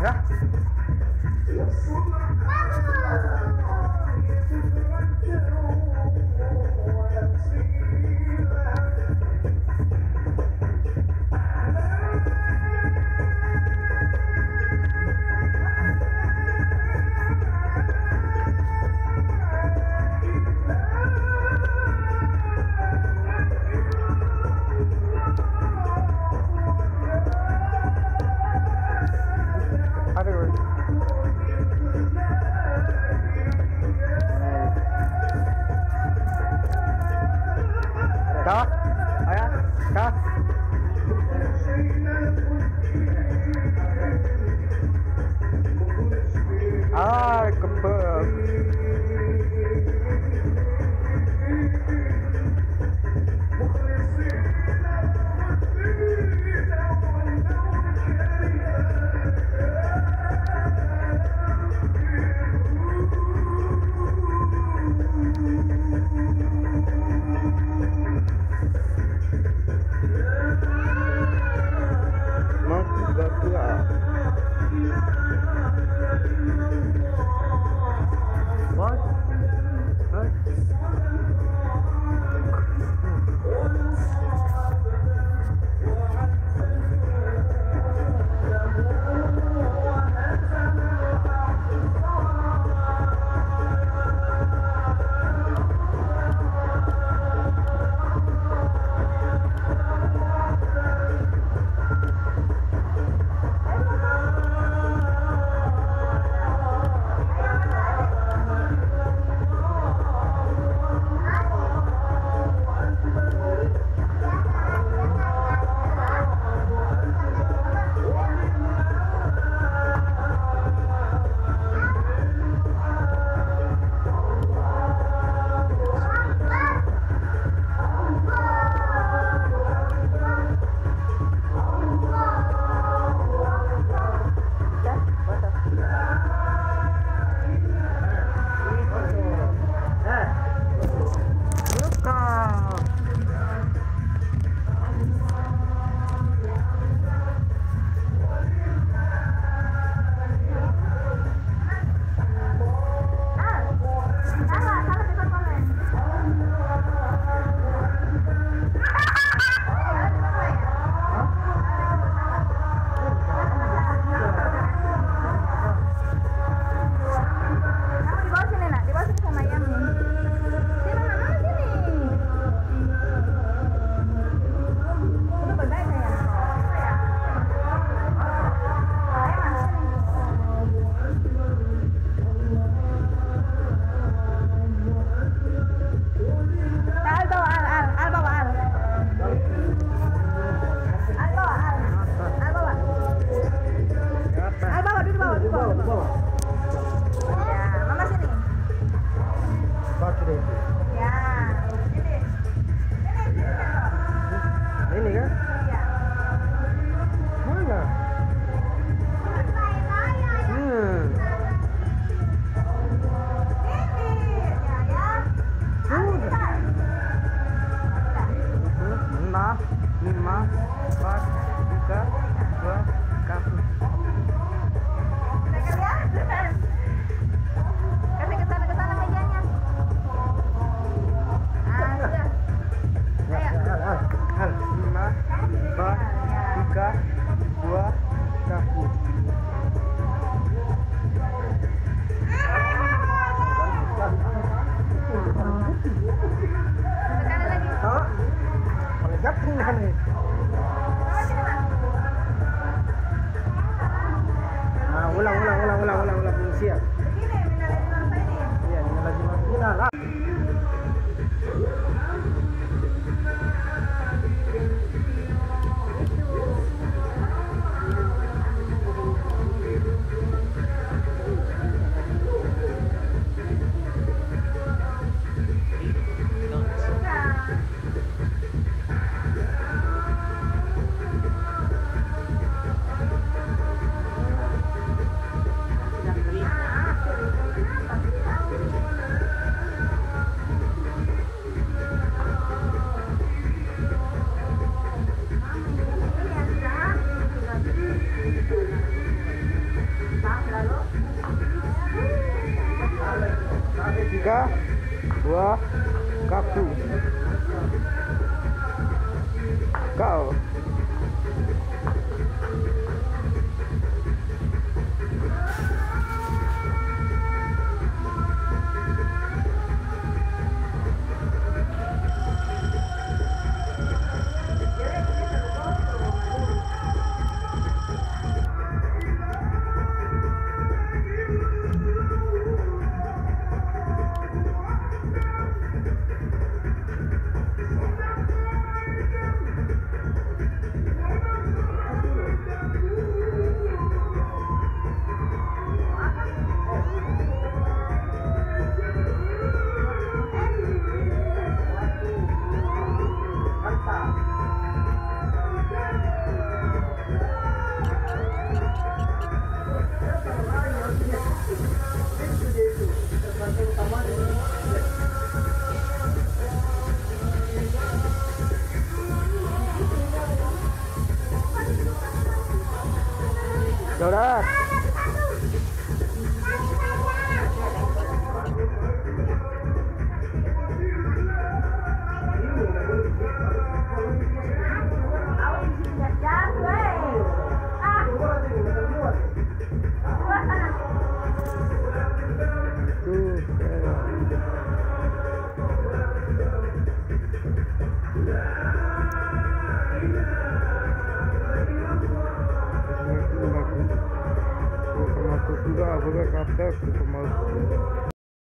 Yeah? Ah, Go. Capu. vô đó. Dah kata, aku mau.